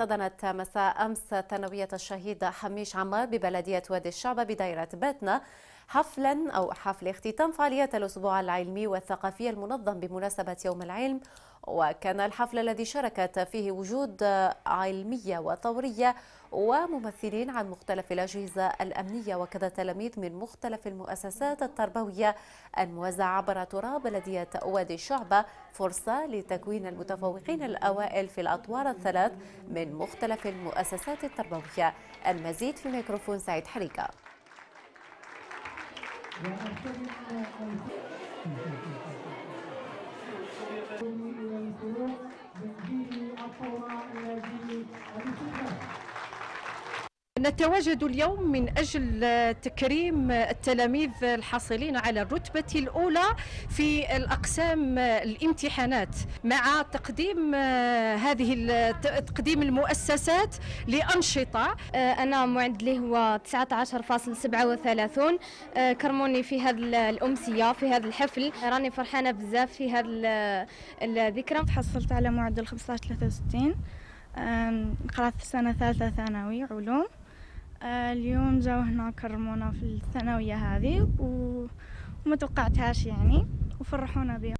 احتضنت مساء أمس ثانوية الشهيد حميش عمار ببلدية وادي الشعبة بدائرة باتنا حفلا أو حفل اختتام فعاليات الأسبوع العلمي والثقافي المنظم بمناسبة يوم العلم وكان الحفل الذي شاركت فيه وجود علمية وطورية وممثلين عن مختلف الأجهزة الأمنية وكذا تلاميذ من مختلف المؤسسات التربوية الموزعة عبر تراب بلدية وادي الشعبة فرصة لتكوين المتفوقين الأوائل في الأطوار الثلاث من مختلف المؤسسات التربوية. المزيد في ميكروفون سعيد حريقة. نتواجد اليوم من أجل تكريم التلاميذ الحاصلين على الرتبة الأولى في الأقسام الامتحانات مع تقديم هذه تقديم المؤسسات لأنشطة. أنا معد لي هو 19.37 كرموني في هذه الأمسية في هذا الحفل. راني فرحانة بزاف في هذه الذكرى. تحصلت على معدل 15.63 قرأت سنة ثالثة ثانوي علوم. آه، اليوم جاو هنا كرمونا في الثانوية هذه وما توقعتهاش يعني وفرحونا بها